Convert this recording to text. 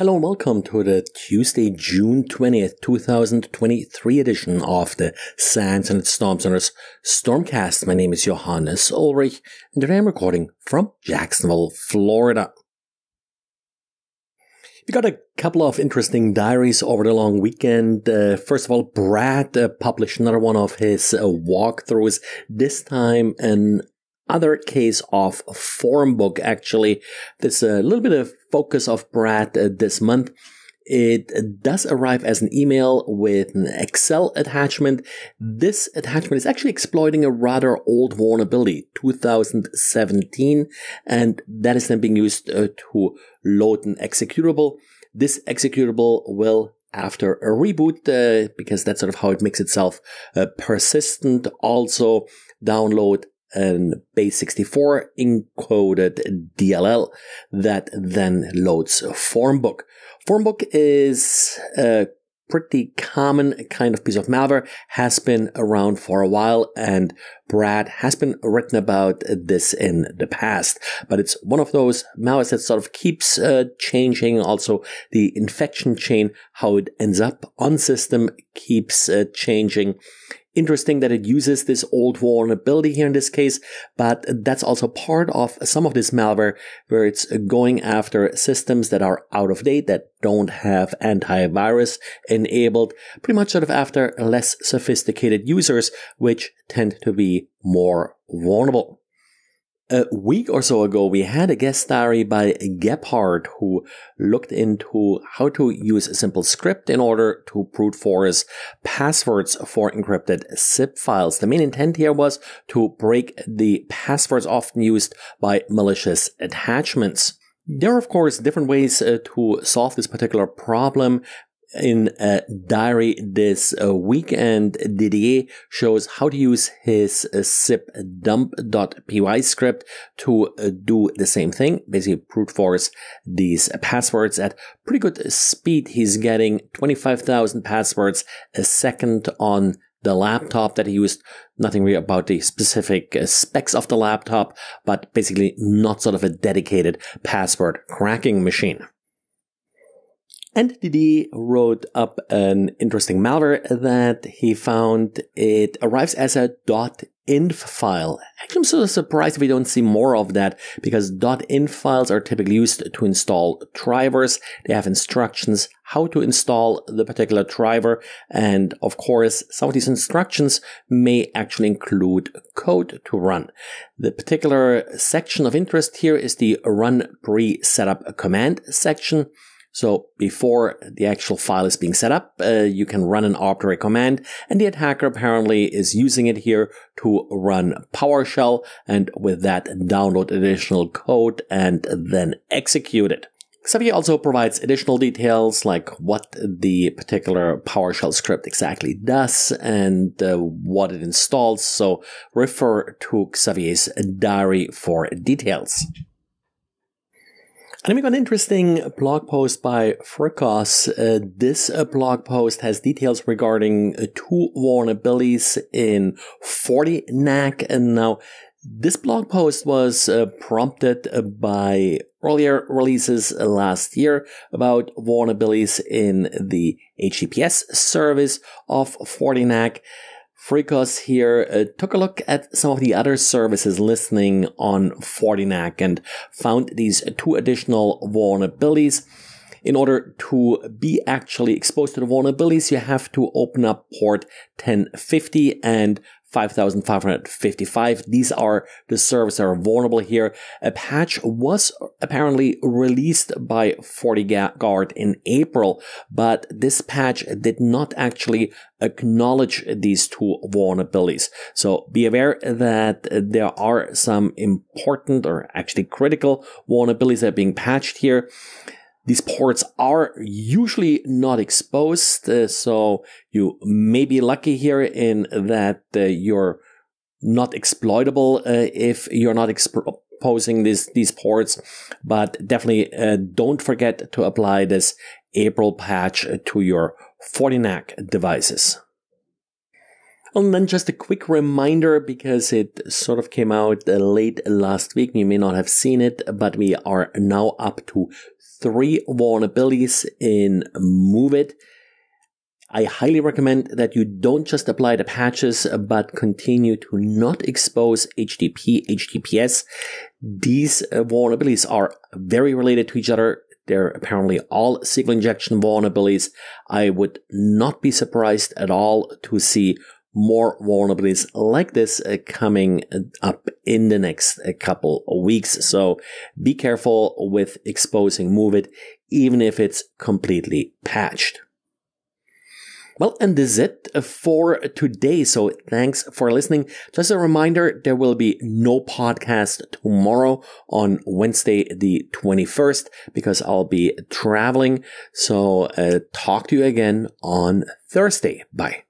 Hello and welcome to the Tuesday, June 20th, 2023 edition of the SANS and Storm Center's Stormcast. My name is Johannes Ulrich and today I'm recording from Jacksonville, Florida. We got a couple of interesting diaries over the long weekend. Uh, first of all, Brad uh, published another one of his uh, walkthroughs, this time an other case of Formbook. Actually, there's a little bit of focus of Brad uh, this month. It does arrive as an email with an Excel attachment. This attachment is actually exploiting a rather old vulnerability, 2017, and that is then being used uh, to load an executable. This executable will after a reboot, uh, because that's sort of how it makes itself uh, persistent, also download an base64 encoded DLL that then loads Formbook. Formbook is a pretty common kind of piece of malware, has been around for a while, and Brad has been written about this in the past. But it's one of those malwares that sort of keeps uh, changing. Also, the infection chain, how it ends up on system, keeps uh, changing interesting that it uses this old vulnerability here in this case, but that's also part of some of this malware where it's going after systems that are out of date, that don't have antivirus enabled, pretty much sort of after less sophisticated users, which tend to be more vulnerable. A week or so ago, we had a guest diary by Gebhardt who looked into how to use a simple script in order to brute force passwords for encrypted zip files. The main intent here was to break the passwords often used by malicious attachments. There are, of course, different ways uh, to solve this particular problem in a diary this uh, weekend, Didier shows how to use his uh, zip dump.py script to uh, do the same thing, basically brute force these passwords at pretty good speed. He's getting 25,000 passwords a second on the laptop that he used. Nothing really about the specific uh, specs of the laptop, but basically not sort of a dedicated password cracking machine. NTD wrote up an interesting malware that he found. It arrives as a .inf file. Actually, I'm sort of surprised if we don't see more of that because .inf files are typically used to install drivers. They have instructions how to install the particular driver. And of course, some of these instructions may actually include code to run. The particular section of interest here is the run pre-setup command section. So before the actual file is being set up, uh, you can run an arbitrary command and the attacker apparently is using it here to run PowerShell and with that download additional code and then execute it. Xavier also provides additional details like what the particular PowerShell script exactly does and uh, what it installs. So refer to Xavier's diary for details. And we got an interesting blog post by Frycos. Uh, this uh, blog post has details regarding uh, two vulnerabilities in FortiNAC. And now this blog post was uh, prompted uh, by earlier releases last year about vulnerabilities in the HTTPS service of FortiNAC. Frycos here uh, took a look at some of the other services listening on FortiNAC and found these two additional vulnerabilities. In order to be actually exposed to the vulnerabilities, you have to open up port 1050 and 5555. These are the servers that are vulnerable here. A patch was apparently released by FortiGuard in April, but this patch did not actually acknowledge these two vulnerabilities. So be aware that there are some important or actually critical vulnerabilities that are being patched here. These ports are usually not exposed, uh, so you may be lucky here in that uh, you're not exploitable uh, if you're not exposing these these ports. But definitely uh, don't forget to apply this April patch to your Fortinet devices. And then just a quick reminder because it sort of came out late last week. You may not have seen it, but we are now up to three vulnerabilities in MOVEit. I highly recommend that you don't just apply the patches, but continue to not expose HTTP, HTTPS. These uh, vulnerabilities are very related to each other. They're apparently all SQL injection vulnerabilities. I would not be surprised at all to see more vulnerabilities like this uh, coming up in the next uh, couple of weeks. So be careful with exposing MOVEit, even if it's completely patched. Well, and this is it for today. So thanks for listening. Just a reminder, there will be no podcast tomorrow on Wednesday, the 21st, because I'll be traveling. So uh, talk to you again on Thursday. Bye.